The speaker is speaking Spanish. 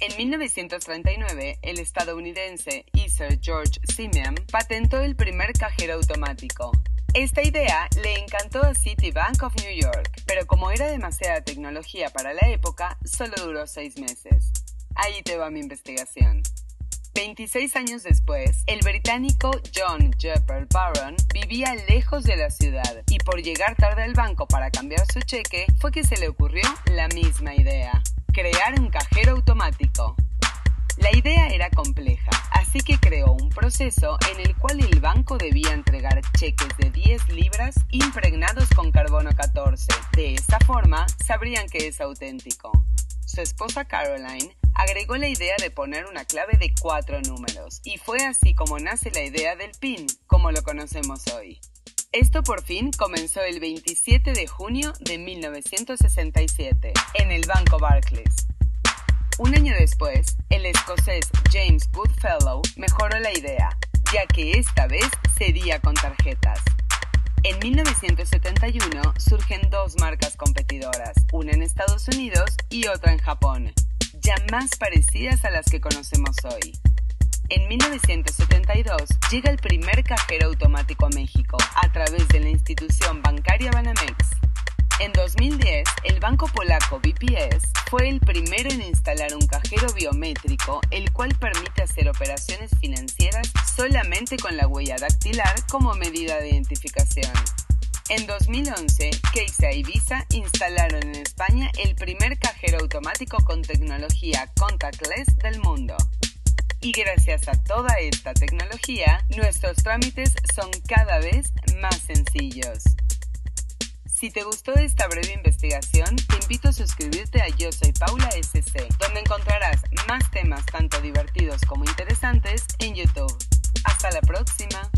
En 1939, el estadounidense E. Sir George Simeon patentó el primer cajero automático. Esta idea le encantó a Citibank of New York, pero como era demasiada tecnología para la época, solo duró seis meses. Ahí te va mi investigación. 26 años después, el británico John Jeffrey Barron vivía lejos de la ciudad y por llegar tarde al banco para cambiar su cheque fue que se le ocurrió la misma idea, crear un cajero automático. La idea era compleja, así que creó un proceso en el cual el banco debía entregar cheques de 10 libras impregnados con carbono 14. De esa forma, sabrían que es auténtico. Su esposa Caroline agregó la idea de poner una clave de cuatro números, y fue así como nace la idea del PIN, como lo conocemos hoy. Esto por fin comenzó el 27 de junio de 1967, en el Banco Barclays. Un año después, el escocés James Goodfellow mejoró la idea, ya que esta vez sería con tarjetas. En 1971 surgen dos marcas competidoras, una en Estados Unidos y otra en Japón, ya más parecidas a las que conocemos hoy. En 1972 llega el primer cajero automático a México a través de la institución bancaria Banamex. En 2010, el banco polaco BPS fue el primero en instalar un cajero biométrico, el cual permite hacer operaciones financieras solamente con la huella dactilar como medida de identificación. En 2011, Caixa y Visa instalaron en España el primer cajero automático con tecnología contactless del mundo. Y gracias a toda esta tecnología, nuestros trámites son cada vez más sencillos. Si te gustó esta breve investigación, te invito a suscribirte a Yo Soy Paula SC, donde encontrarás más temas tanto divertidos como interesantes en YouTube. Hasta la próxima.